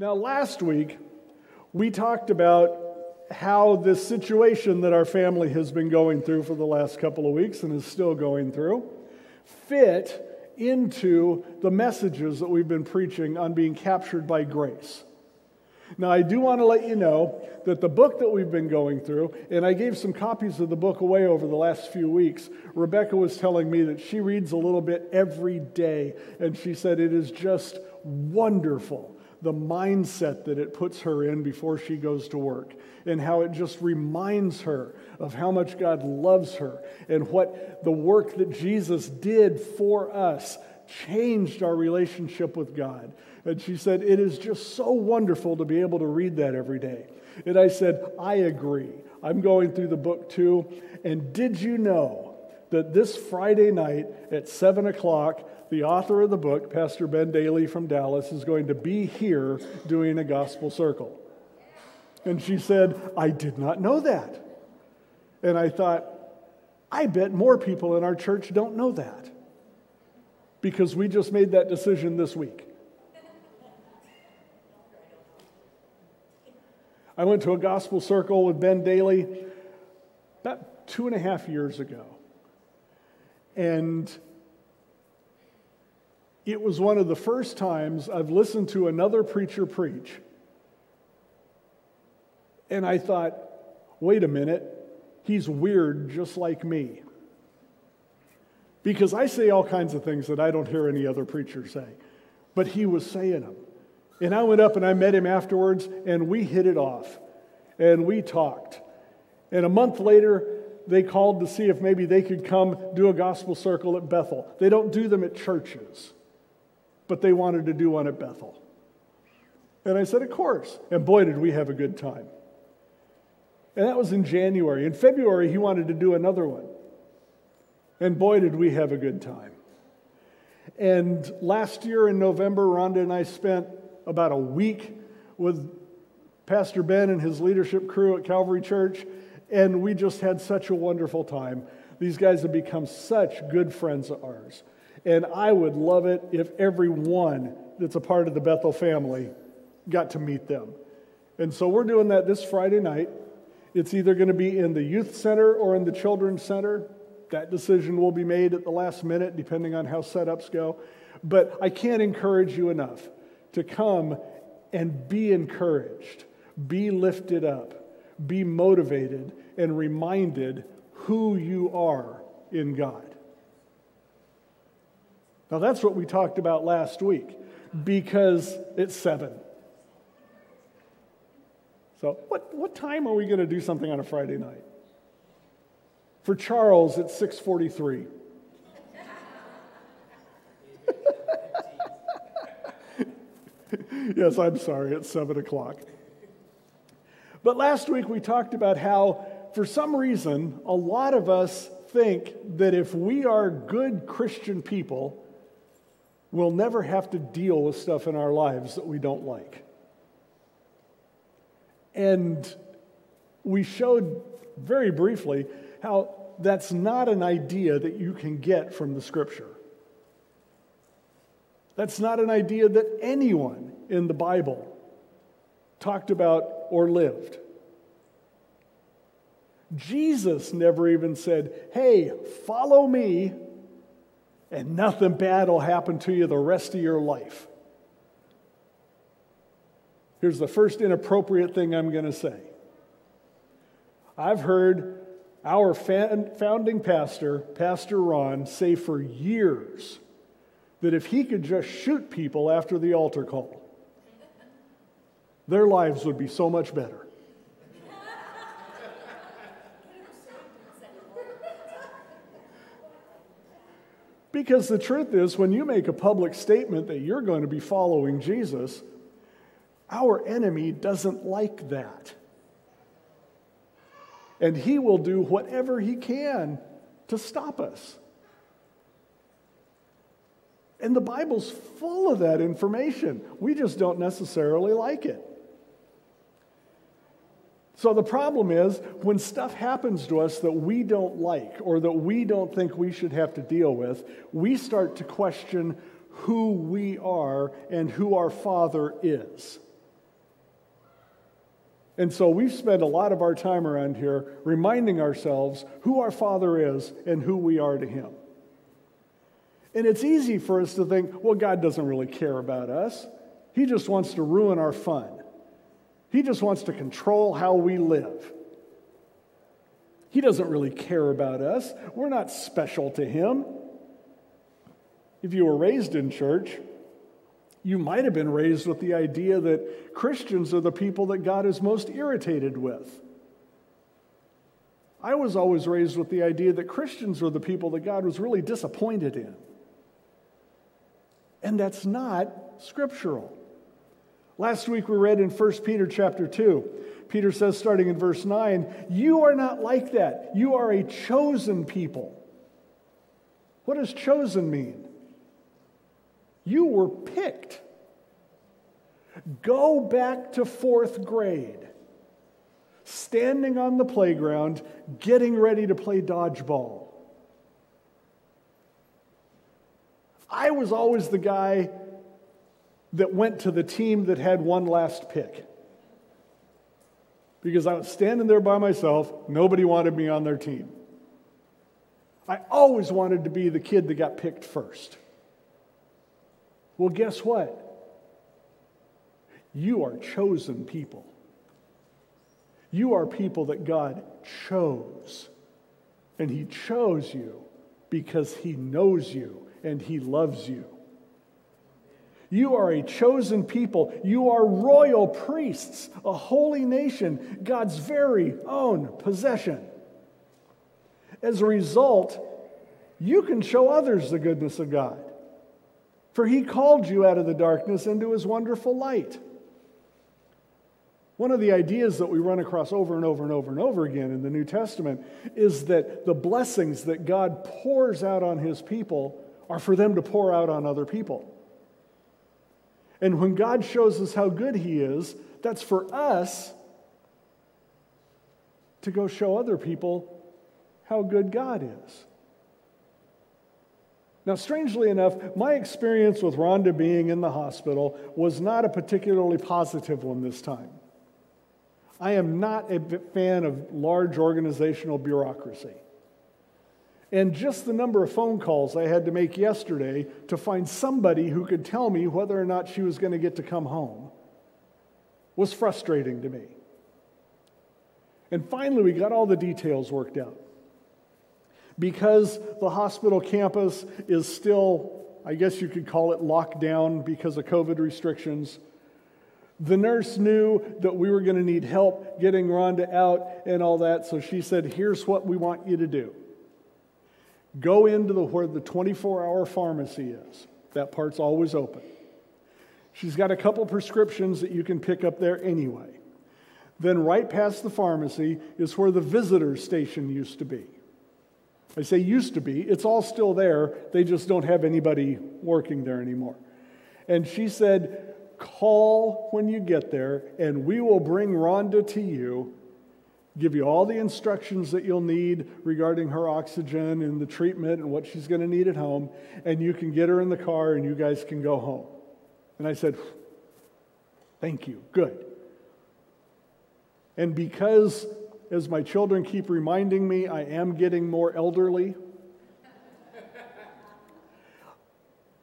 Now, last week, we talked about how this situation that our family has been going through for the last couple of weeks and is still going through fit into the messages that we've been preaching on being captured by grace. Now, I do want to let you know that the book that we've been going through, and I gave some copies of the book away over the last few weeks. Rebecca was telling me that she reads a little bit every day, and she said it is just wonderful the mindset that it puts her in before she goes to work, and how it just reminds her of how much God loves her and what the work that Jesus did for us changed our relationship with God. And she said, It is just so wonderful to be able to read that every day. And I said, I agree. I'm going through the book too. And did you know that this Friday night at 7 o'clock, the author of the book, Pastor Ben Dailey from Dallas, is going to be here doing a gospel circle. And she said, I did not know that. And I thought, I bet more people in our church don't know that because we just made that decision this week. I went to a gospel circle with Ben Dailey about two and a half years ago. And it was one of the first times I've listened to another preacher preach. And I thought, wait a minute, he's weird just like me. Because I say all kinds of things that I don't hear any other preacher say. But he was saying them. And I went up and I met him afterwards, and we hit it off. And we talked. And a month later, they called to see if maybe they could come do a gospel circle at Bethel. They don't do them at churches but they wanted to do one at Bethel. And I said, Of course. And boy, did we have a good time. And that was in January. In February, he wanted to do another one. And boy, did we have a good time. And last year in November, Rhonda and I spent about a week with Pastor Ben and his leadership crew at Calvary Church, and we just had such a wonderful time. These guys have become such good friends of ours. And I would love it if everyone that's a part of the Bethel family got to meet them. And so we're doing that this Friday night. It's either going to be in the youth center or in the children's center. That decision will be made at the last minute, depending on how setups go. But I can't encourage you enough to come and be encouraged, be lifted up, be motivated, and reminded who you are in God. Now, that's what we talked about last week because it's seven. So, what, what time are we going to do something on a Friday night? For Charles, it's 643. yes, I'm sorry, it's 7 o'clock. But last week we talked about how, for some reason, a lot of us think that if we are good Christian people, we'll never have to deal with stuff in our lives that we don't like. And we showed very briefly how that's not an idea that you can get from the scripture. That's not an idea that anyone in the Bible talked about or lived. Jesus never even said, Hey, follow me and nothing bad will happen to you the rest of your life. Here's the first inappropriate thing I'm going to say. I've heard our founding pastor, Pastor Ron, say for years that if he could just shoot people after the altar call, their lives would be so much better. Because the truth is, when you make a public statement that you're going to be following Jesus, our enemy doesn't like that. And he will do whatever he can to stop us. And the Bible's full of that information. We just don't necessarily like it. So the problem is when stuff happens to us that we don't like or that we don't think we should have to deal with, we start to question who we are and who our Father is. And so we've spent a lot of our time around here reminding ourselves who our Father is and who we are to Him. And it's easy for us to think, well, God doesn't really care about us. He just wants to ruin our fun. He just wants to control how we live. He doesn't really care about us. We're not special to Him. If you were raised in church, you might have been raised with the idea that Christians are the people that God is most irritated with. I was always raised with the idea that Christians were the people that God was really disappointed in. And that's not scriptural. Last week we read in 1 Peter chapter 2. Peter says, starting in verse 9, You are not like that. You are a chosen people. What does chosen mean? You were picked. Go back to fourth grade, standing on the playground, getting ready to play dodgeball. I was always the guy that went to the team that had one last pick. Because I was standing there by myself, nobody wanted me on their team. I always wanted to be the kid that got picked first. Well, guess what? You are chosen people. You are people that God chose. And He chose you because He knows you and He loves you. You are a chosen people. You are royal priests, a holy nation, God's very own possession. As a result, you can show others the goodness of God. For he called you out of the darkness into his wonderful light. One of the ideas that we run across over and over and over and over again in the New Testament is that the blessings that God pours out on his people are for them to pour out on other people. And when God shows us how good he is, that's for us to go show other people how good God is. Now, strangely enough, my experience with Rhonda being in the hospital was not a particularly positive one this time. I am not a fan of large organizational bureaucracy. And just the number of phone calls I had to make yesterday to find somebody who could tell me whether or not she was going to get to come home was frustrating to me. And finally, we got all the details worked out because the hospital campus is still, I guess you could call it locked down because of COVID restrictions. The nurse knew that we were going to need help getting Rhonda out and all that, so she said, Here's what we want you to do go into the, where the 24 hour pharmacy is. That part's always open. She's got a couple prescriptions that you can pick up there anyway. Then, right past the pharmacy is where the visitor station used to be. I say used to be, it's all still there, they just don't have anybody working there anymore. And she said, Call when you get there, and we will bring Rhonda to you, give you all the instructions that you'll need regarding her oxygen and the treatment and what she's going to need at home, and you can get her in the car and you guys can go home. And I said, Thank you, good. And because as my children keep reminding me, I am getting more elderly.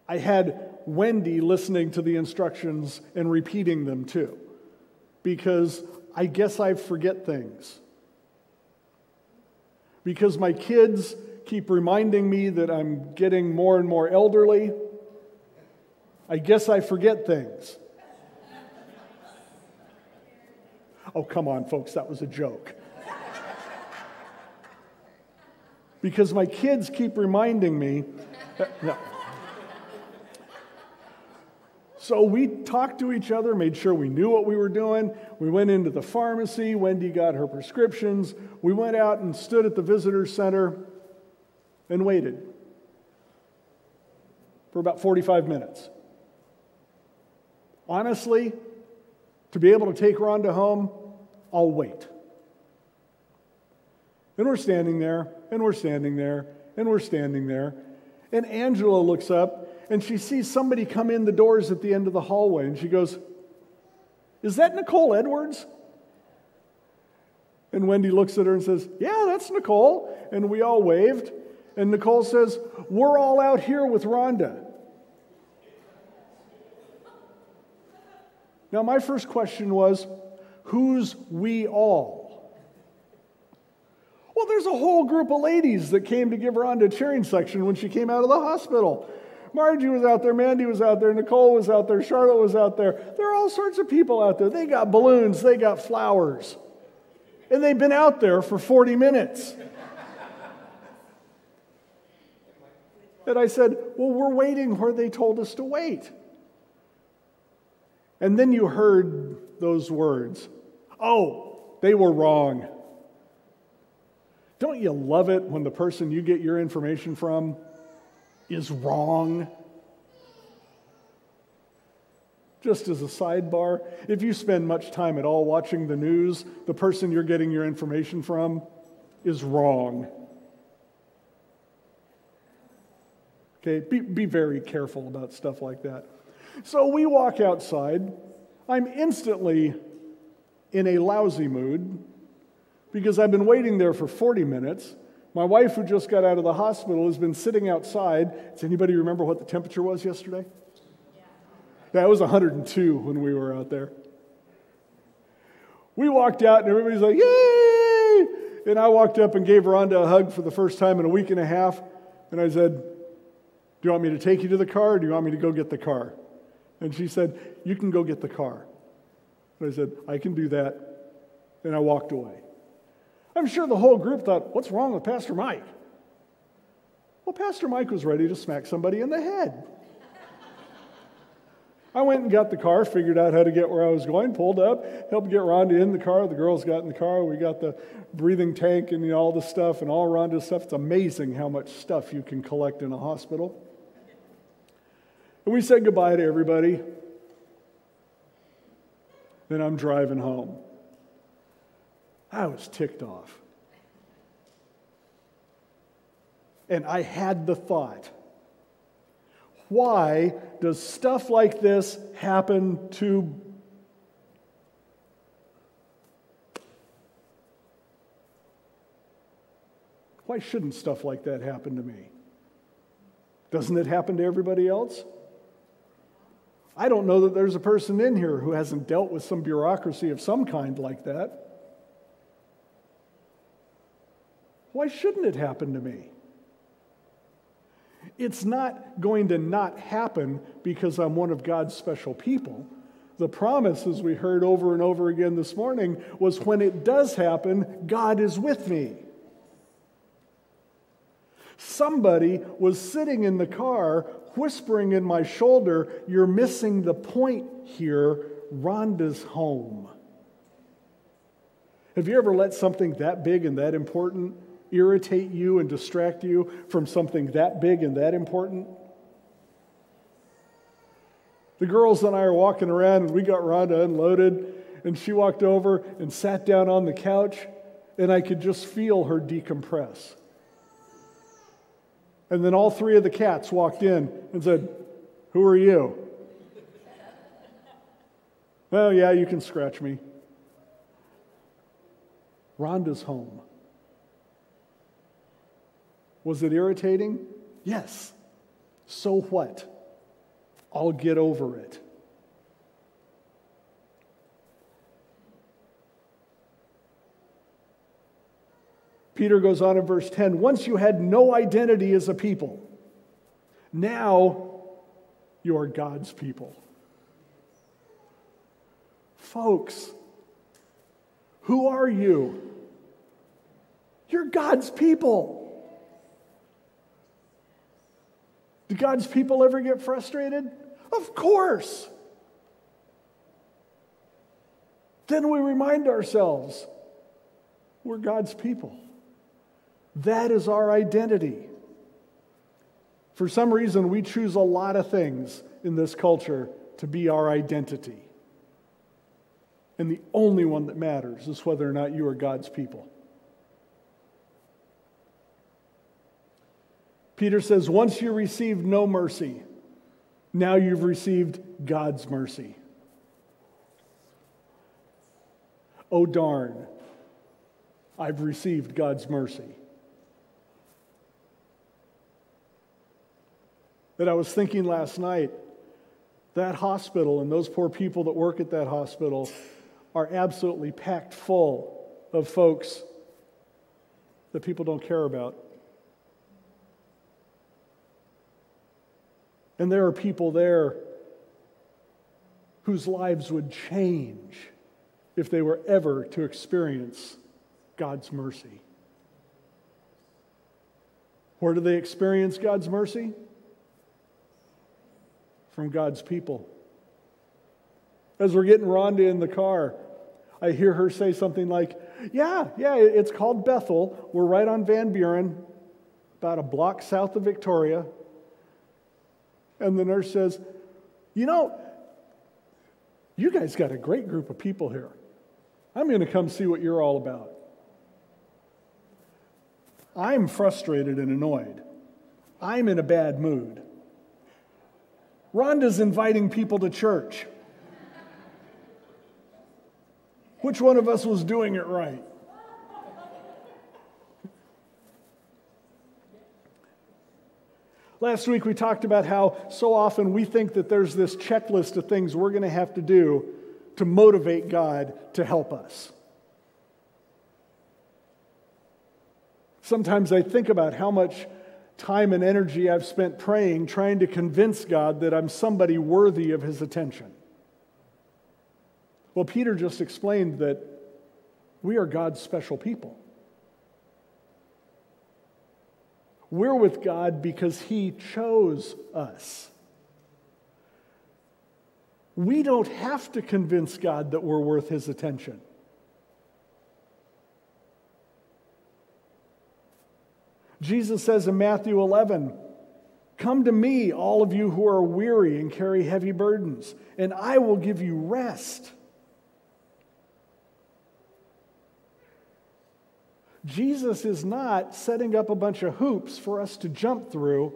I had Wendy listening to the instructions and repeating them too, because I guess I forget things. Because my kids keep reminding me that I'm getting more and more elderly, I guess I forget things. Oh, come on, folks, that was a joke. because my kids keep reminding me. That, no. So we talked to each other, made sure we knew what we were doing. We went into the pharmacy. Wendy got her prescriptions. We went out and stood at the visitor center and waited for about 45 minutes. Honestly, to be able to take Rhonda home, I'll wait. And we're standing there, and we're standing there, and we're standing there. And Angela looks up and she sees somebody come in the doors at the end of the hallway, and she goes, Is that Nicole Edwards? And Wendy looks at her and says, Yeah, that's Nicole. And we all waved. And Nicole says, We're all out here with Rhonda. Now, my first question was, Who's we all? Well, there's a whole group of ladies that came to give Rhonda a cheering section when she came out of the hospital. Margie was out there, Mandy was out there, Nicole was out there, Charlotte was out there. There are all sorts of people out there. They got balloons, they got flowers. And they've been out there for 40 minutes. and I said, Well, we're waiting where they told us to wait. And then you heard those words Oh, they were wrong. Don't you love it when the person you get your information from is wrong? Just as a sidebar, if you spend much time at all watching the news, the person you're getting your information from is wrong. Okay, be, be very careful about stuff like that. So we walk outside. I'm instantly in a lousy mood because I've been waiting there for 40 minutes. My wife, who just got out of the hospital, has been sitting outside. Does anybody remember what the temperature was yesterday? Yeah. That was 102 when we were out there. We walked out and everybody's like, Yay! And I walked up and gave Rhonda a hug for the first time in a week and a half. And I said, Do you want me to take you to the car or do you want me to go get the car? And she said, You can go get the car. And I said, I can do that. And I walked away. I'm sure the whole group thought, What's wrong with Pastor Mike? Well, Pastor Mike was ready to smack somebody in the head. I went and got the car, figured out how to get where I was going, pulled up, helped get Rhonda in the car. The girls got in the car. We got the breathing tank and you know, all the stuff and all Rhonda's stuff. It's amazing how much stuff you can collect in a hospital. And we said goodbye to everybody. Then I'm driving home. I was ticked off. And I had the thought why does stuff like this happen to Why shouldn't stuff like that happen to me? Doesn't it happen to everybody else? I don't know that there's a person in here who hasn't dealt with some bureaucracy of some kind like that. Why shouldn't it happen to me? It's not going to not happen because I'm one of God's special people. The promise, as we heard over and over again this morning, was when it does happen, God is with me. Somebody was sitting in the car whispering in my shoulder, You're missing the point here. Rhonda's home. Have you ever let something that big and that important irritate you and distract you from something that big and that important? The girls and I are walking around, and we got Rhonda unloaded, and she walked over and sat down on the couch, and I could just feel her decompress. And then all three of the cats walked in and said, Who are you? well, yeah, you can scratch me. Rhonda's home. Was it irritating? Yes. So what? I'll get over it. Peter goes on in verse 10 once you had no identity as a people, now you are God's people. Folks, who are you? You're God's people. Do God's people ever get frustrated? Of course. Then we remind ourselves we're God's people. That is our identity. For some reason, we choose a lot of things in this culture to be our identity. And the only one that matters is whether or not you are God's people. Peter says, once you received no mercy, now you've received God's mercy. Oh, darn. I've received God's mercy. That I was thinking last night, that hospital and those poor people that work at that hospital are absolutely packed full of folks that people don't care about. And there are people there whose lives would change if they were ever to experience God's mercy. Where do they experience God's mercy? From God's people. As we're getting Rhonda in the car, I hear her say something like, Yeah, yeah, it's called Bethel. We're right on Van Buren, about a block south of Victoria. And the nurse says, You know, you guys got a great group of people here. I'm going to come see what you're all about. I'm frustrated and annoyed. I'm in a bad mood. Rhonda's inviting people to church. Which one of us was doing it right? Last week we talked about how so often we think that there's this checklist of things we're going to have to do to motivate God to help us. Sometimes I think about how much time and energy I've spent praying, trying to convince God that I'm somebody worthy of his attention. Well, Peter just explained that we are God's special people. We're with God because He chose us. We don't have to convince God that we're worth His attention. Jesus says in Matthew 11, Come to me, all of you who are weary and carry heavy burdens, and I will give you rest. Jesus is not setting up a bunch of hoops for us to jump through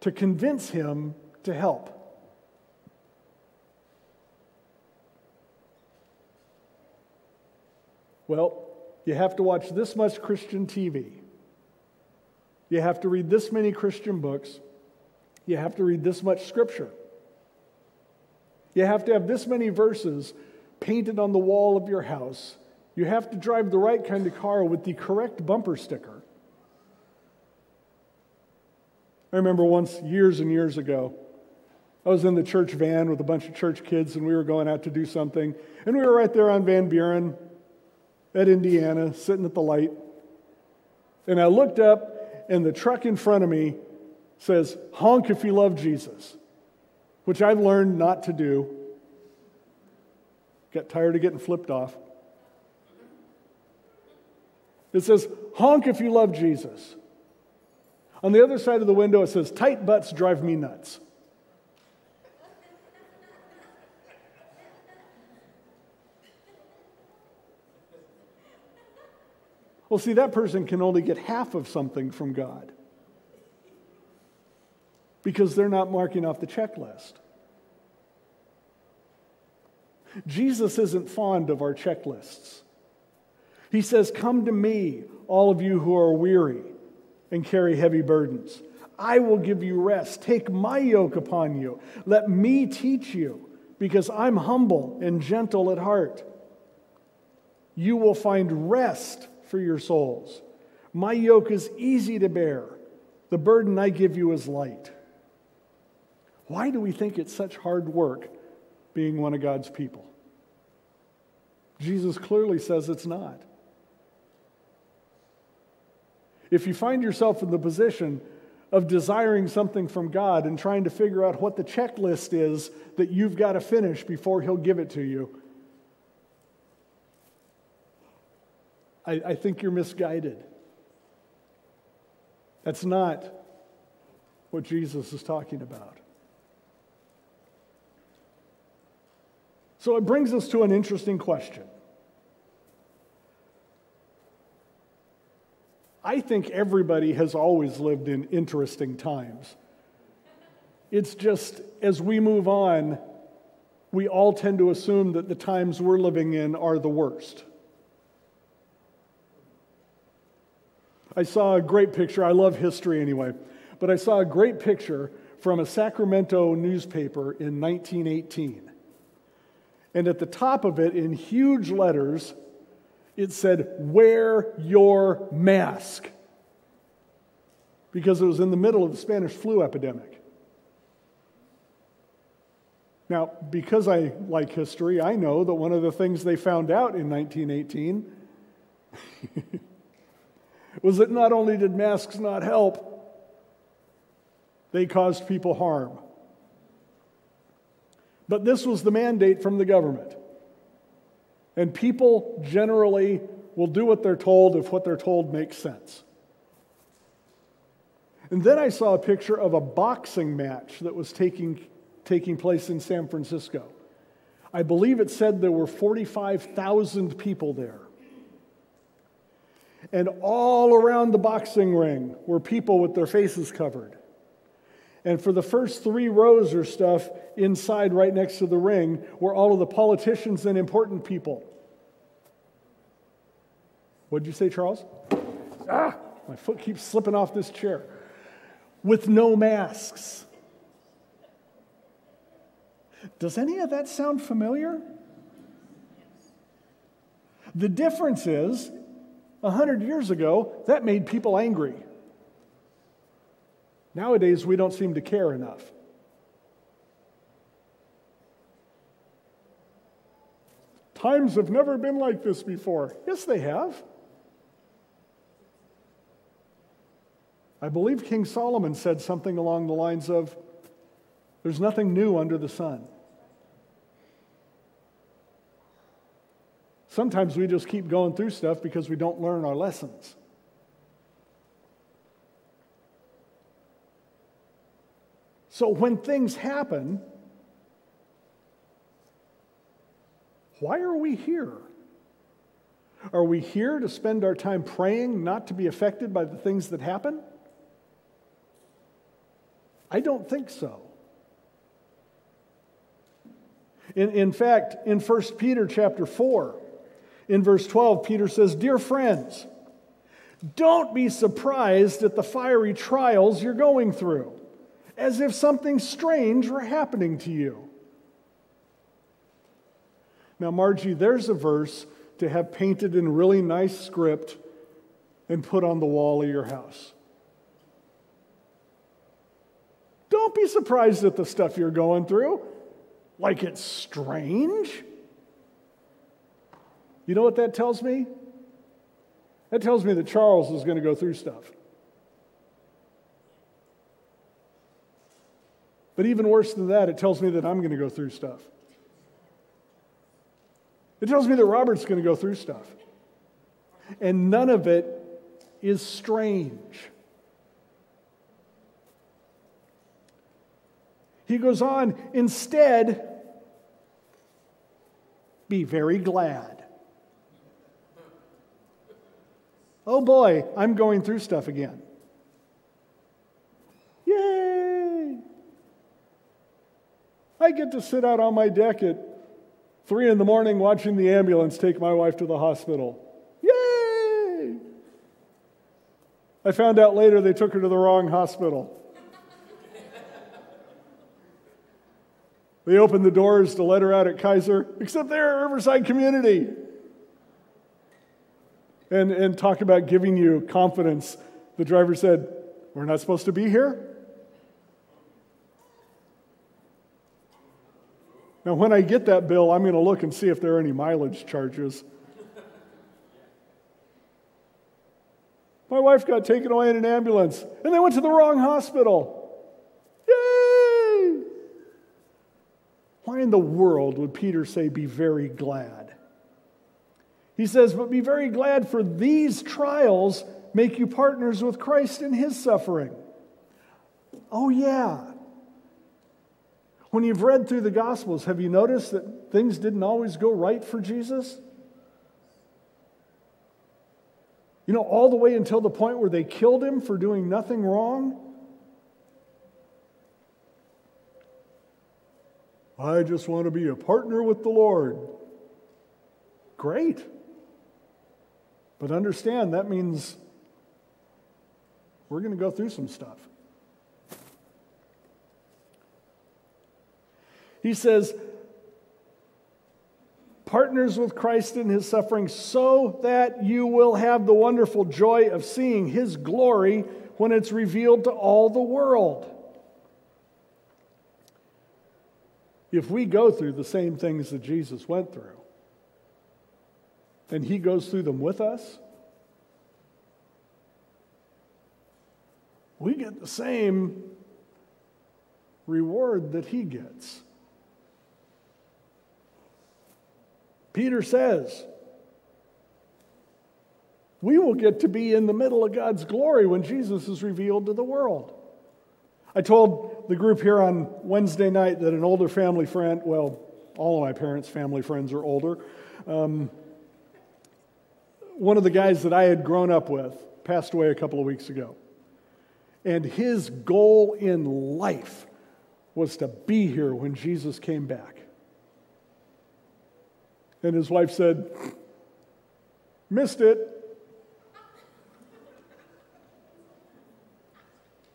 to convince him to help. Well, you have to watch this much Christian TV. You have to read this many Christian books. You have to read this much scripture. You have to have this many verses painted on the wall of your house you have to drive the right kind of car with the correct bumper sticker. I remember once, years and years ago, I was in the church van with a bunch of church kids, and we were going out to do something. And we were right there on Van Buren at Indiana, sitting at the light. And I looked up, and the truck in front of me says, Honk if you love Jesus, which I've learned not to do. Got tired of getting flipped off. It says, honk if you love Jesus. On the other side of the window, it says, tight butts drive me nuts. Well, see, that person can only get half of something from God because they're not marking off the checklist. Jesus isn't fond of our checklists. He says, Come to me, all of you who are weary and carry heavy burdens. I will give you rest. Take my yoke upon you. Let me teach you, because I'm humble and gentle at heart. You will find rest for your souls. My yoke is easy to bear, the burden I give you is light. Why do we think it's such hard work being one of God's people? Jesus clearly says it's not. If you find yourself in the position of desiring something from God and trying to figure out what the checklist is that you've got to finish before He'll give it to you, I, I think you're misguided. That's not what Jesus is talking about. So it brings us to an interesting question. I think everybody has always lived in interesting times. It's just as we move on, we all tend to assume that the times we're living in are the worst. I saw a great picture. I love history anyway, but I saw a great picture from a Sacramento newspaper in 1918. And at the top of it, in huge letters, it said, Wear your mask. Because it was in the middle of the Spanish flu epidemic. Now, because I like history, I know that one of the things they found out in 1918 was that not only did masks not help, they caused people harm. But this was the mandate from the government. And people generally will do what they're told if what they're told makes sense. And then I saw a picture of a boxing match that was taking, taking place in San Francisco. I believe it said there were 45,000 people there. And all around the boxing ring were people with their faces covered. And for the first three rows or stuff inside, right next to the ring, were all of the politicians and important people. What'd you say, Charles? Ah, my foot keeps slipping off this chair. With no masks. Does any of that sound familiar? The difference is, a hundred years ago, that made people angry. Nowadays, we don't seem to care enough. Times have never been like this before. Yes, they have. I believe King Solomon said something along the lines of There's nothing new under the sun. Sometimes we just keep going through stuff because we don't learn our lessons. So when things happen, why are we here? Are we here to spend our time praying not to be affected by the things that happen? I don't think so. In, in fact, in 1 Peter chapter 4, in verse 12, Peter says, Dear friends, don't be surprised at the fiery trials you're going through as if something strange were happening to you. Now, Margie, there's a verse to have painted in really nice script and put on the wall of your house. Don't be surprised at the stuff you're going through, like it's strange. You know what that tells me? That tells me that Charles is going to go through stuff. But even worse than that, it tells me that I'm going to go through stuff. It tells me that Robert's going to go through stuff. And none of it is strange. He goes on, instead, be very glad. Oh boy, I'm going through stuff again. Yay! I get to sit out on my deck at three in the morning watching the ambulance take my wife to the hospital. Yay! I found out later they took her to the wrong hospital. They opened the doors to let her out at Kaiser, except they're at Riverside Community. And, and talk about giving you confidence. The driver said, We're not supposed to be here? Now, when I get that bill, I'm going to look and see if there are any mileage charges. My wife got taken away in an ambulance, and they went to the wrong hospital. Why in the world would Peter say, be very glad? He says, but be very glad for these trials make you partners with Christ in his suffering. Oh, yeah. When you've read through the Gospels, have you noticed that things didn't always go right for Jesus? You know, all the way until the point where they killed him for doing nothing wrong? I just want to be a partner with the Lord. Great. But understand that means We're going to go through some stuff. He says, partners with Christ in his suffering, so that you will have the wonderful joy of seeing his glory when it's revealed to all the world. If we go through the same things that Jesus went through, and he goes through them with us, we get the same reward that he gets. Peter says, we will get to be in the middle of God's glory when Jesus is revealed to the world. I told the group here on Wednesday night that an older family friend, well, all of my parents' family friends are older. Um, one of the guys that I had grown up with passed away a couple of weeks ago. And his goal in life was to be here when Jesus came back. And his wife said, Missed it.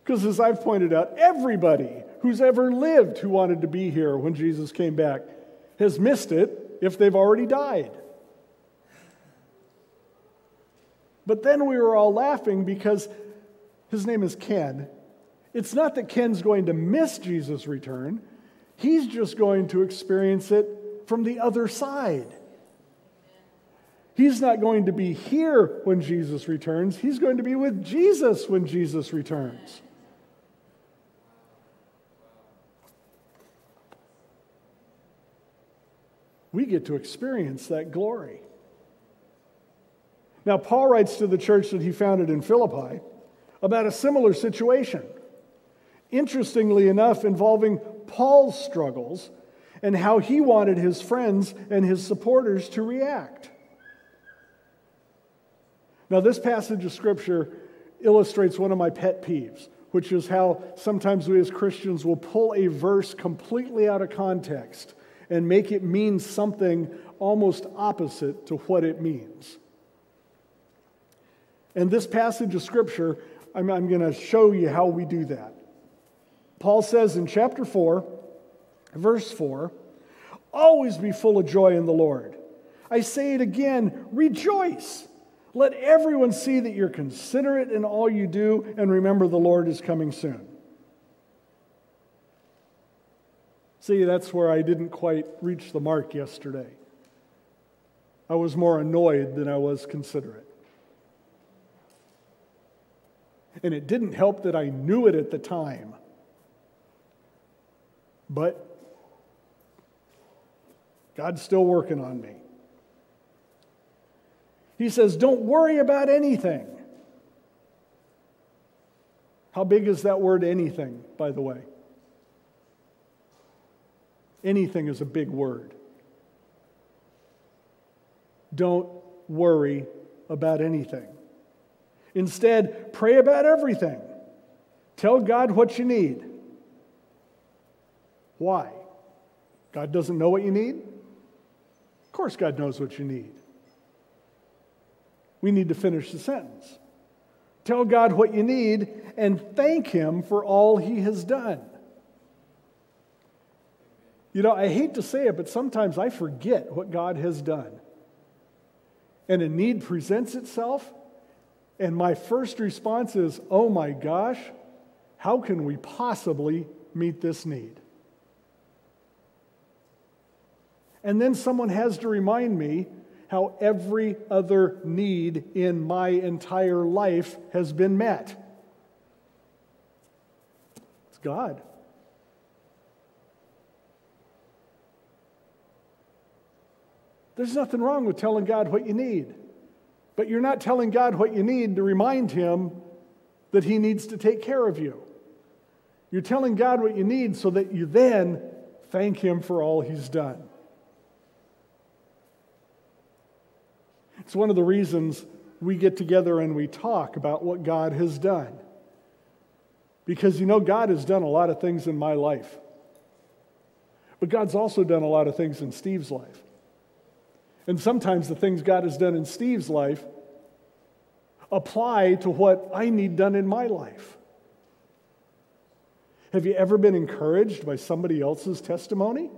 Because as I've pointed out, everybody who's ever lived who wanted to be here when Jesus came back has missed it if they've already died. But then we were all laughing because his name is Ken. It's not that Ken's going to miss Jesus' return, he's just going to experience it from the other side. He's not going to be here when Jesus returns, he's going to be with Jesus when Jesus returns. We get to experience that glory. Now, Paul writes to the church that he founded in Philippi about a similar situation. Interestingly enough, involving Paul's struggles and how he wanted his friends and his supporters to react. Now, this passage of Scripture illustrates one of my pet peeves, which is how sometimes we as Christians will pull a verse completely out of context and make it mean something almost opposite to what it means. And this passage of Scripture, I'm, I'm going to show you how we do that. Paul says in chapter 4, verse 4, always be full of joy in the Lord. I say it again, rejoice. Let everyone see that you're considerate in all you do, and remember the Lord is coming soon. See, that's where I didn't quite reach the mark yesterday. I was more annoyed than I was considerate. And it didn't help that I knew it at the time. But God's still working on me. He says, Don't worry about anything. How big is that word anything, by the way? Anything is a big word. Don't worry about anything. Instead, pray about everything. Tell God what you need. Why? God doesn't know what you need? Of course, God knows what you need. We need to finish the sentence. Tell God what you need and thank Him for all He has done. You know, I hate to say it, but sometimes I forget what God has done. And a need presents itself, and my first response is, oh my gosh, how can we possibly meet this need? And then someone has to remind me how every other need in my entire life has been met. It's God. There's nothing wrong with telling God what you need. But you're not telling God what you need to remind Him that He needs to take care of you. You're telling God what you need so that you then thank Him for all He's done. It's one of the reasons we get together and we talk about what God has done. Because you know, God has done a lot of things in my life. But God's also done a lot of things in Steve's life. And sometimes the things God has done in Steve's life apply to what I need done in my life? Have you ever been encouraged by somebody else's testimony?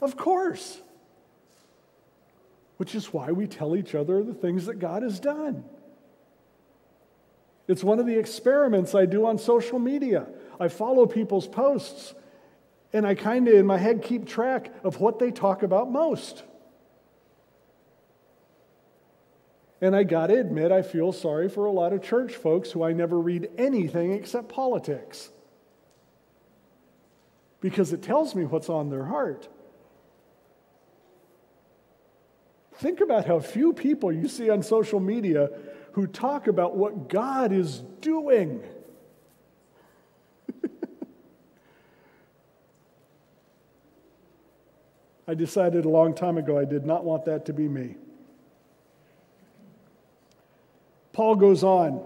Of course. Which is why we tell each other the things that God has done. It's one of the experiments I do on social media. I follow people's posts and I kind of, in my head, keep track of what they talk about most. And I got to admit, I feel sorry for a lot of church folks who I never read anything except politics because it tells me what's on their heart. Think about how few people you see on social media who talk about what God is doing. I decided a long time ago I did not want that to be me. Paul goes on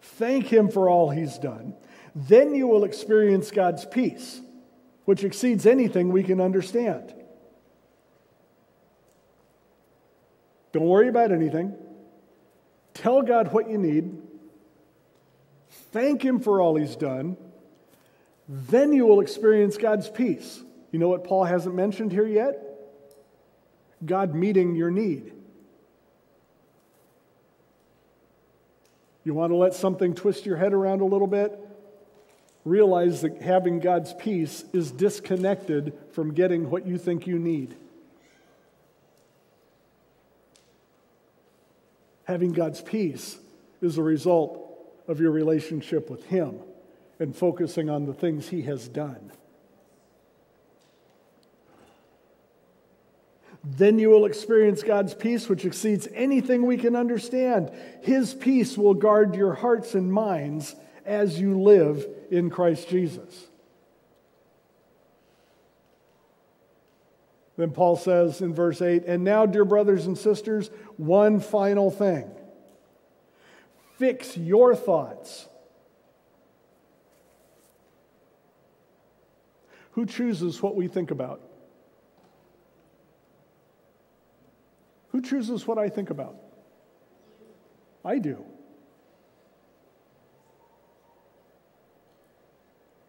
thank him for all he's done. Then you will experience God's peace, which exceeds anything we can understand. Don't worry about anything. Tell God what you need. Thank Him for all He's done. Then you will experience God's peace. You know what Paul hasn't mentioned here yet? God meeting your need. You want to let something twist your head around a little bit? Realize that having God's peace is disconnected from getting what you think you need. Having God's peace is a result of your relationship with Him and focusing on the things He has done. Then you will experience God's peace, which exceeds anything we can understand. His peace will guard your hearts and minds as you live in Christ Jesus. Then Paul says in verse 8, and now, dear brothers and sisters, one final thing. Fix your thoughts. Who chooses what we think about? Who chooses what I think about? I do.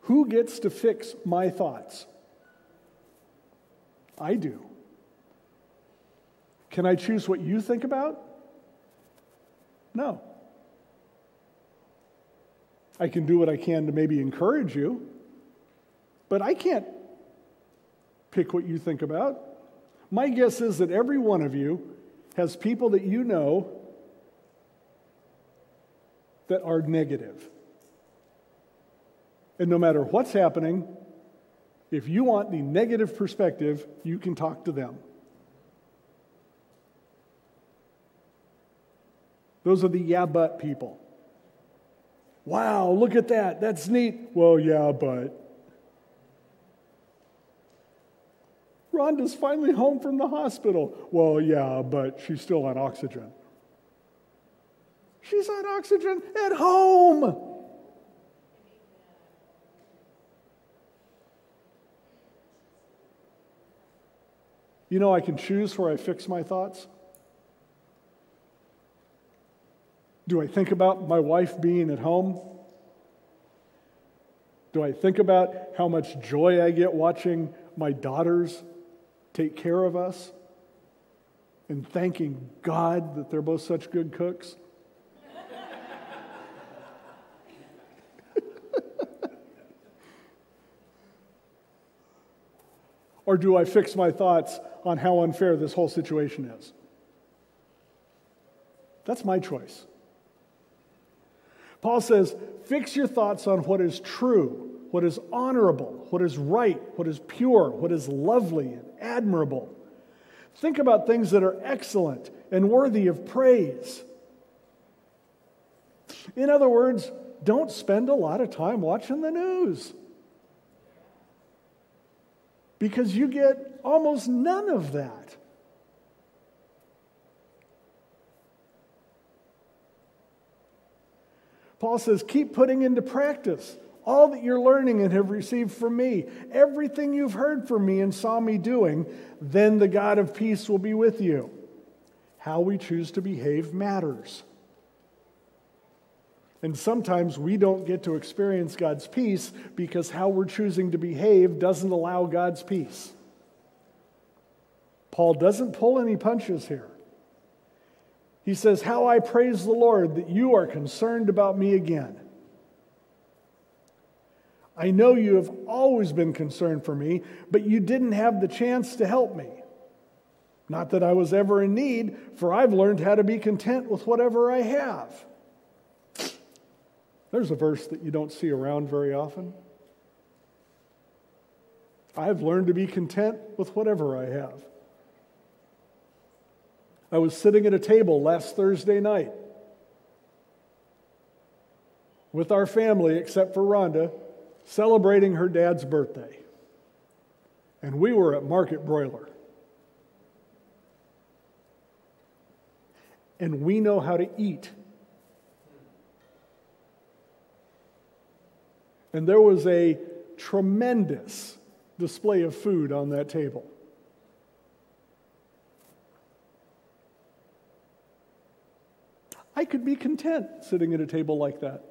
Who gets to fix my thoughts? I do. Can I choose what you think about? No. I can do what I can to maybe encourage you, but I can't pick what you think about. My guess is that every one of you has people that you know that are negative. And no matter what's happening, if you want the negative perspective, you can talk to them. Those are the yeah, but people. Wow, look at that. That's neat. Well, yeah, but. Rhonda's finally home from the hospital. Well, yeah, but she's still on oxygen. She's on oxygen at home. You know, I can choose where I fix my thoughts. Do I think about my wife being at home? Do I think about how much joy I get watching my daughters take care of us and thanking God that they're both such good cooks? or do I fix my thoughts on how unfair this whole situation is? That's my choice. Paul says, fix your thoughts on what is true, what is honorable, what is right, what is pure, what is lovely and admirable. Think about things that are excellent and worthy of praise. In other words, don't spend a lot of time watching the news because you get almost none of that. Paul says, keep putting into practice all that you're learning and have received from me, everything you've heard from me and saw me doing, then the God of peace will be with you. How we choose to behave matters. And sometimes we don't get to experience God's peace because how we're choosing to behave doesn't allow God's peace. Paul doesn't pull any punches here. He says, How I praise the Lord that you are concerned about me again. I know you have always been concerned for me, but you didn't have the chance to help me. Not that I was ever in need, for I've learned how to be content with whatever I have. There's a verse that you don't see around very often. I've learned to be content with whatever I have. I was sitting at a table last Thursday night with our family, except for Rhonda, celebrating her dad's birthday. And we were at Market Broiler. And we know how to eat. And there was a tremendous display of food on that table. I could be content sitting at a table like that.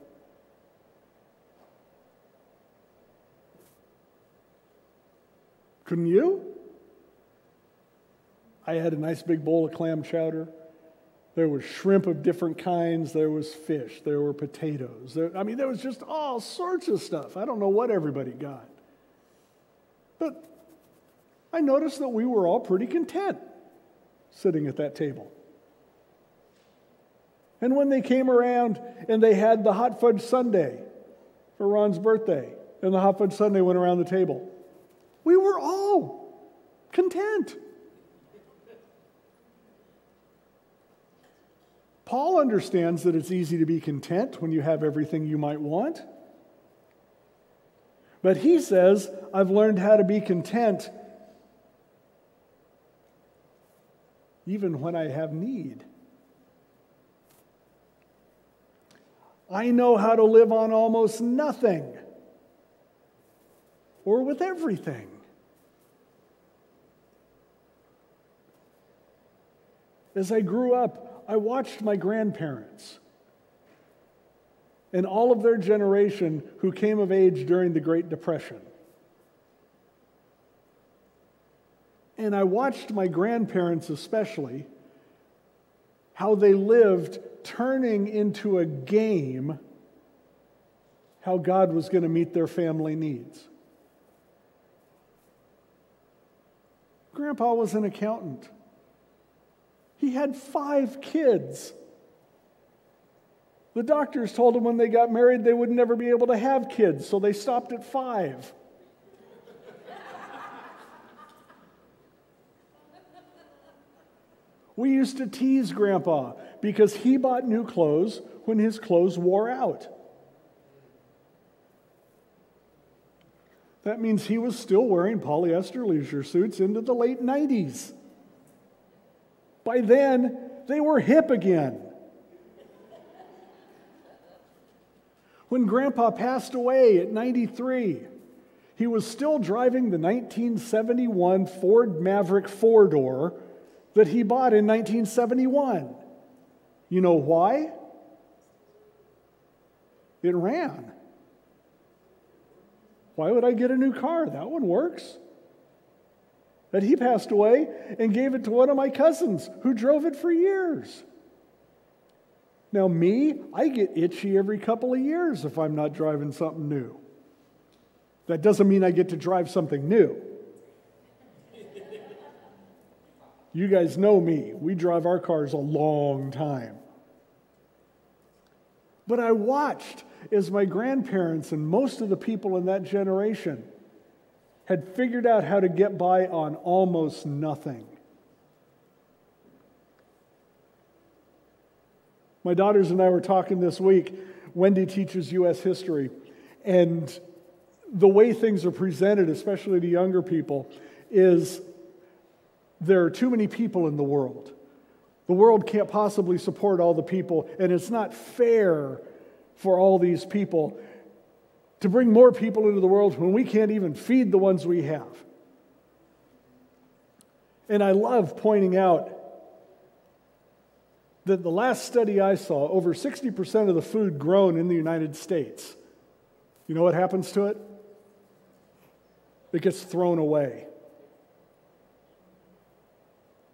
Couldn't you? I had a nice big bowl of clam chowder. There was shrimp of different kinds. There was fish. There were potatoes. There, I mean, there was just all sorts of stuff. I don't know what everybody got. But I noticed that we were all pretty content sitting at that table. And when they came around and they had the hot fudge sundae for Ron's birthday, and the hot fudge sundae went around the table, we were all content. Paul understands that it's easy to be content when you have everything you might want. But he says, I've learned how to be content even when I have need. I know how to live on almost nothing or with everything. As I grew up, I watched my grandparents and all of their generation who came of age during the Great Depression. And I watched my grandparents, especially, how they lived turning into a game how God was going to meet their family needs. Grandpa was an accountant. He had five kids. The doctors told him when they got married they would never be able to have kids, so they stopped at five. We used to tease Grandpa because he bought new clothes when his clothes wore out. That means he was still wearing polyester leisure suits into the late 90s. By then, they were hip again. When Grandpa passed away at 93, he was still driving the 1971 Ford Maverick four door that he bought in 1971. You know why? It ran. Why would I get a new car? That one works. But he passed away and gave it to one of my cousins who drove it for years. Now, me, I get itchy every couple of years if I'm not driving something new. That doesn't mean I get to drive something new. You guys know me. We drive our cars a long time. But I watched as my grandparents and most of the people in that generation had figured out how to get by on almost nothing. My daughters and I were talking this week. Wendy teaches U.S. history, and the way things are presented, especially to younger people, is there are too many people in the world. The world can't possibly support all the people, and it's not fair for all these people to bring more people into the world when we can't even feed the ones we have. And I love pointing out that the last study I saw, over 60% of the food grown in the United States, you know what happens to it? It gets thrown away.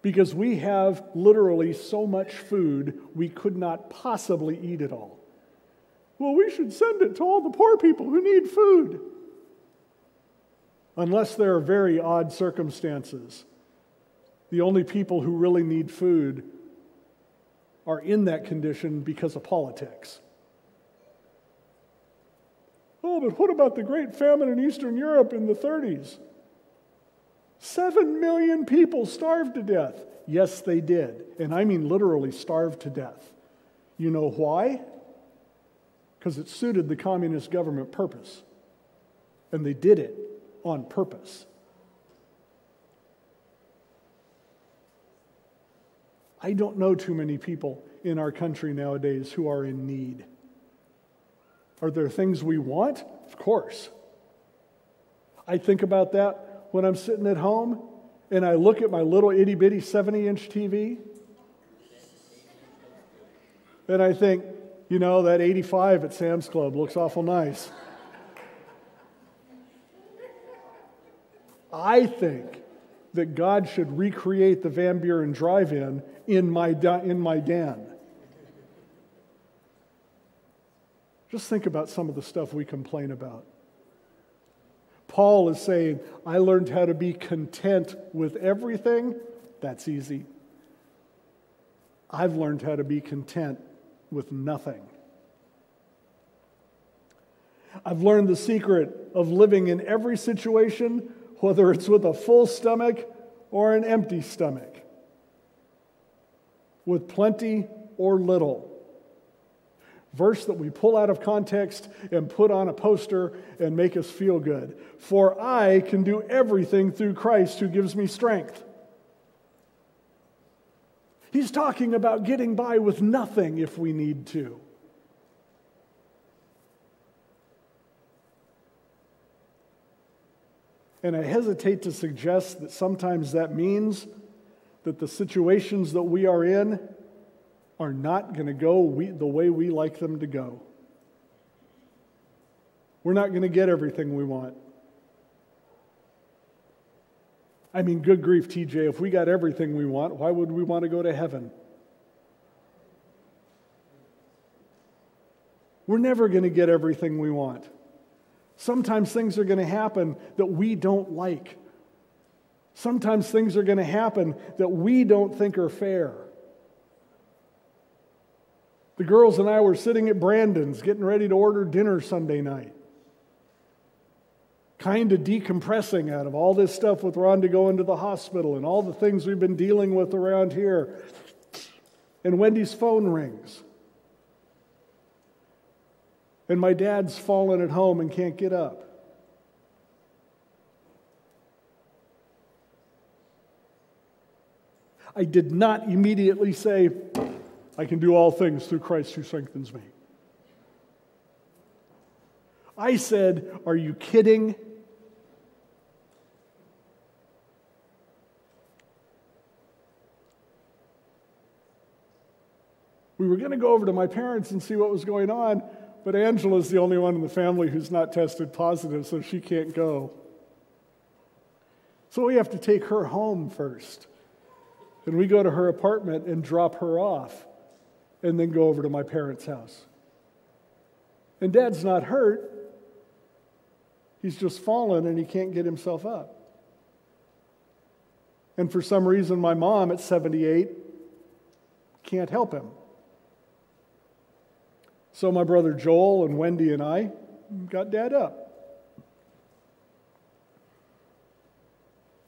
Because we have literally so much food, we could not possibly eat it all. Well, we should send it to all the poor people who need food. Unless there are very odd circumstances, the only people who really need food are in that condition because of politics. Oh, but what about the great famine in Eastern Europe in the 30s? Seven million people starved to death. Yes, they did. And I mean literally starved to death. You know why? Because it suited the communist government purpose. And they did it on purpose. I don't know too many people in our country nowadays who are in need. Are there things we want? Of course. I think about that when I'm sitting at home and I look at my little itty bitty 70 inch TV and I think, you know, that 85 at Sam's Club looks awful nice. I think that God should recreate the Van Buren Drive In in my, in my den. Just think about some of the stuff we complain about. Paul is saying, I learned how to be content with everything. That's easy. I've learned how to be content with nothing. I've learned the secret of living in every situation, whether it's with a full stomach or an empty stomach, with plenty or little verse that we pull out of context and put on a poster and make us feel good. For I can do everything through Christ who gives me strength. He's talking about getting by with nothing if we need to. And I hesitate to suggest that sometimes that means that the situations that we are in are not going to go we, the way we like them to go. We're not going to get everything we want. I mean, good grief, TJ, if we got everything we want, why would we want to go to heaven? We're never going to get everything we want. Sometimes things are going to happen that we don't like. Sometimes things are going to happen that we don't think are fair. The girls and I were sitting at Brandon's getting ready to order dinner Sunday night. Kind of decompressing out of all this stuff with Rhonda going to the hospital and all the things we've been dealing with around here. And Wendy's phone rings. And my dad's fallen at home and can't get up. I did not immediately say, I can do all things through Christ who strengthens me. I said, Are you kidding? We were going to go over to my parents and see what was going on, but Angela's the only one in the family who's not tested positive, so she can't go. So we have to take her home first. And we go to her apartment and drop her off and then go over to my parents' house. And dad's not hurt, he's just fallen and he can't get himself up. And for some reason, my mom at 78 can't help him. So my brother Joel and Wendy and I got dad up.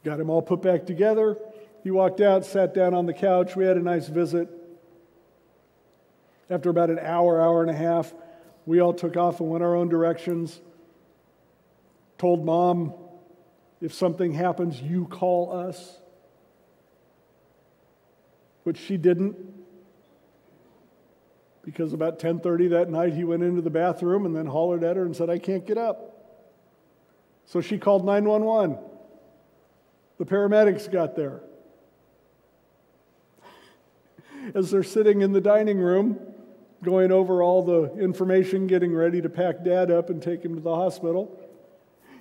Got him all put back together. He walked out, sat down on the couch. We had a nice visit. After about an hour, hour and a half, we all took off and went our own directions. Told mom, if something happens, you call us. Which she didn't. Because about 10:30 that night he went into the bathroom and then hollered at her and said, "I can't get up." So she called 911. The paramedics got there. as they're sitting in the dining room, going over all the information, getting ready to pack dad up and take him to the hospital,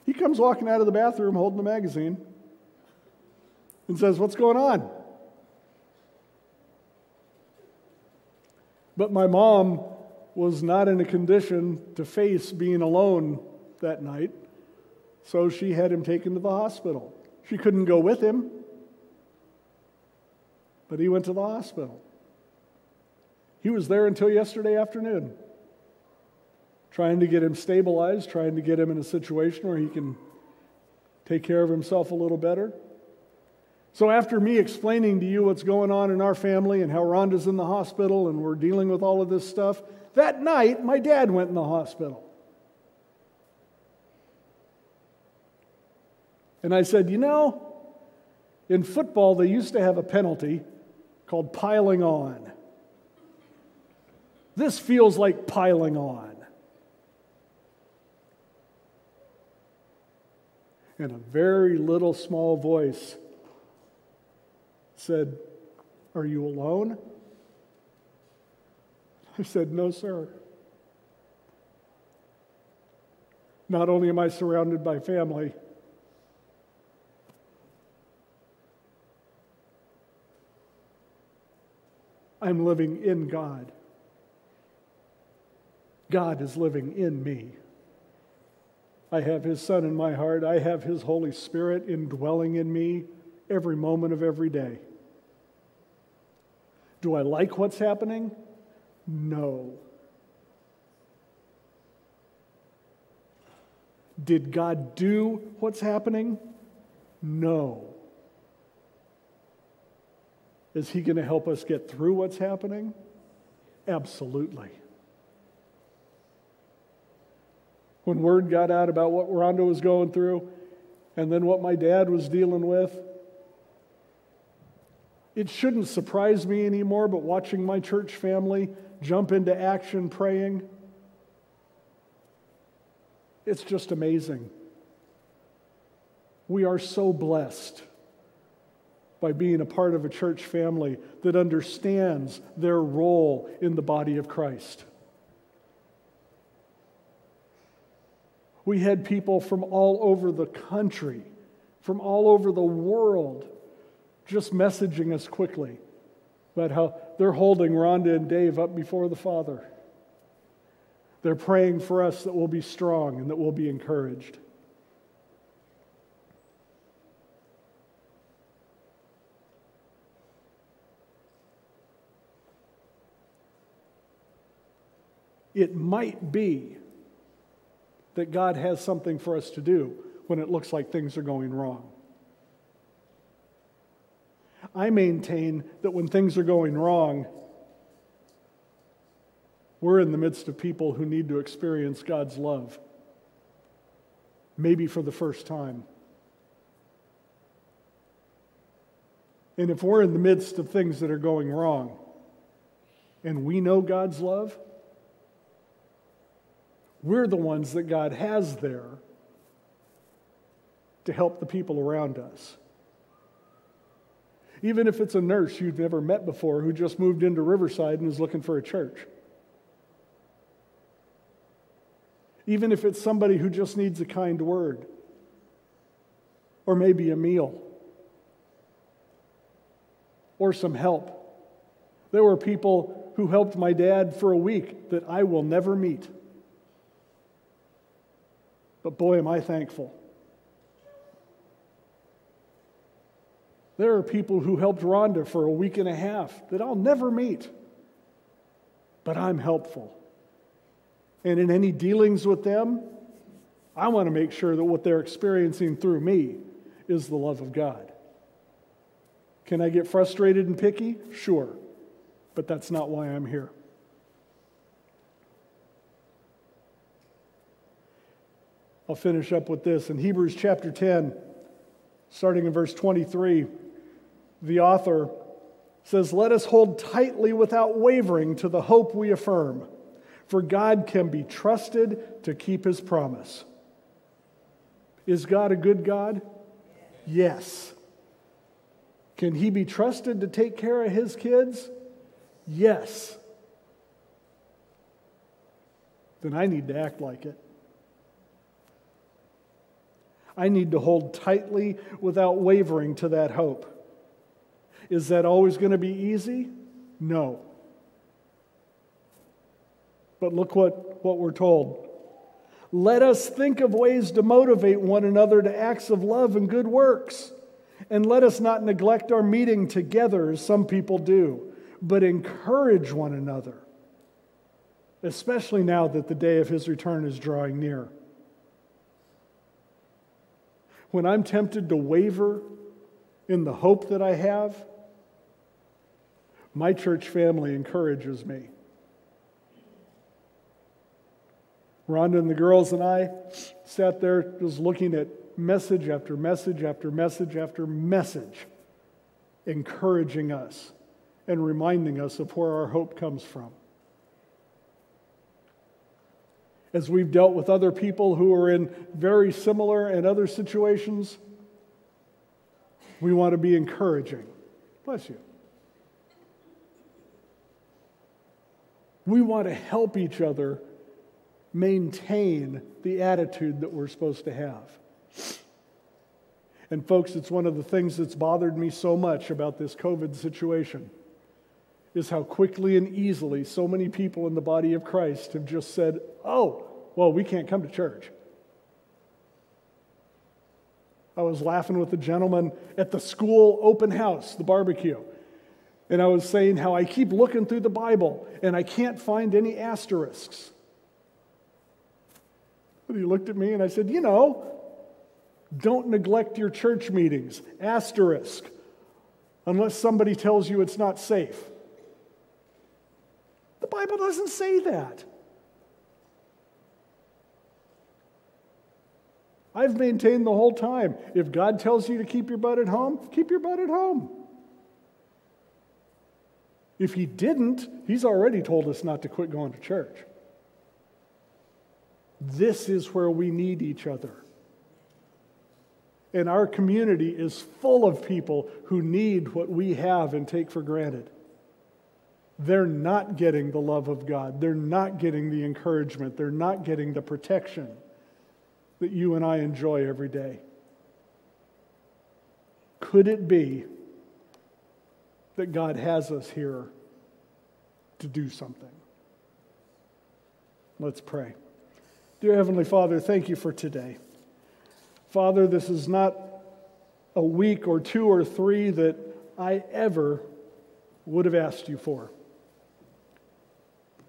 he comes walking out of the bathroom holding a magazine and says, What's going on? But my mom was not in a condition to face being alone that night, so she had him taken to the hospital. She couldn't go with him, but he went to the hospital. He was there until yesterday afternoon, trying to get him stabilized, trying to get him in a situation where he can take care of himself a little better. So, after me explaining to you what's going on in our family and how Rhonda's in the hospital and we're dealing with all of this stuff, that night my dad went in the hospital. And I said, You know, in football, they used to have a penalty called piling on. This feels like piling on. And a very little small voice said, Are you alone? I said, No, sir. Not only am I surrounded by family, I'm living in God. God is living in me. I have His Son in my heart. I have His Holy Spirit indwelling in me every moment of every day. Do I like what's happening? No. Did God do what's happening? No. Is He going to help us get through what's happening? Absolutely. When word got out about what Rhonda was going through and then what my dad was dealing with, it shouldn't surprise me anymore, but watching my church family jump into action praying, it's just amazing. We are so blessed by being a part of a church family that understands their role in the body of Christ. We had people from all over the country, from all over the world, just messaging us quickly about how they're holding Rhonda and Dave up before the Father. They're praying for us that we'll be strong and that we'll be encouraged. It might be that God has something for us to do when it looks like things are going wrong. I maintain that when things are going wrong, we're in the midst of people who need to experience God's love, maybe for the first time. And if we're in the midst of things that are going wrong and we know God's love, we're the ones that God has there to help the people around us. Even if it's a nurse you've never met before who just moved into Riverside and is looking for a church. Even if it's somebody who just needs a kind word or maybe a meal or some help. There were people who helped my dad for a week that I will never meet. But boy, am I thankful. There are people who helped Rhonda for a week and a half that I'll never meet, but I'm helpful. And in any dealings with them, I want to make sure that what they're experiencing through me is the love of God. Can I get frustrated and picky? Sure, but that's not why I'm here. I'll finish up with this. In Hebrews chapter 10, starting in verse 23, the author says, Let us hold tightly without wavering to the hope we affirm, for God can be trusted to keep his promise. Is God a good God? Yes. Can he be trusted to take care of his kids? yes, then I need to act like it. I need to hold tightly without wavering to that hope. Is that always going to be easy? No. But look what, what we're told. Let us think of ways to motivate one another to acts of love and good works. And let us not neglect our meeting together as some people do, but encourage one another, especially now that the day of his return is drawing near. When I'm tempted to waver in the hope that I have, my church family encourages me. Rhonda and the girls and I sat there just looking at message after message after message after message, encouraging us and reminding us of where our hope comes from. As we've dealt with other people who are in very similar and other situations, we want to be encouraging. Bless you. We want to help each other maintain the attitude that we're supposed to have. And, folks, it's one of the things that's bothered me so much about this COVID situation is how quickly and easily so many people in the body of Christ have just said, oh, well, we can't come to church. I was laughing with a gentleman at the school open house, the barbecue. And I was saying how I keep looking through the Bible and I can't find any asterisks. And he looked at me and I said, You know, don't neglect your church meetings. Asterisk. Unless somebody tells you it's not safe. The Bible doesn't say that. I've maintained the whole time if God tells you to keep your butt at home, keep your butt at home. If he didn't, he's already told us not to quit going to church. This is where we need each other. And our community is full of people who need what we have and take for granted. They're not getting the love of God. They're not getting the encouragement. They're not getting the protection that you and I enjoy every day. Could it be that God has us here to do something. Let's pray. Dear Heavenly Father, thank you for today. Father, this is not a week or two or three that I ever would have asked you for.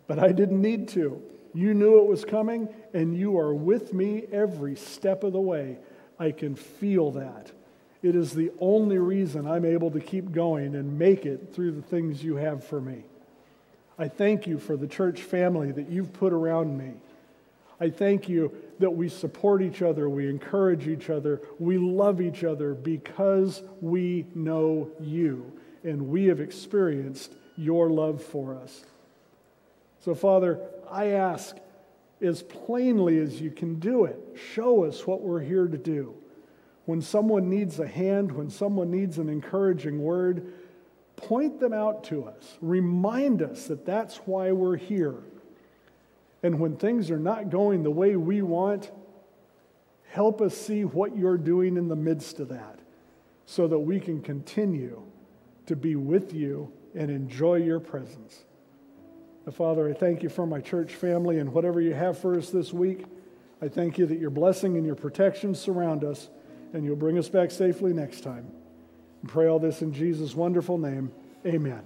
But I didn't need to. You knew it was coming, and you are with me every step of the way. I can feel that. It is the only reason I'm able to keep going and make it through the things you have for me. I thank you for the church family that you've put around me. I thank you that we support each other, we encourage each other, we love each other because we know you and we have experienced your love for us. So, Father, I ask as plainly as you can do it, show us what we're here to do. When someone needs a hand, when someone needs an encouraging word, point them out to us. Remind us that that's why we're here. And when things are not going the way we want, help us see what you're doing in the midst of that so that we can continue to be with you and enjoy your presence. Father, I thank you for my church family and whatever you have for us this week. I thank you that your blessing and your protection surround us and you'll bring us back safely next time. And pray all this in Jesus' wonderful name. Amen.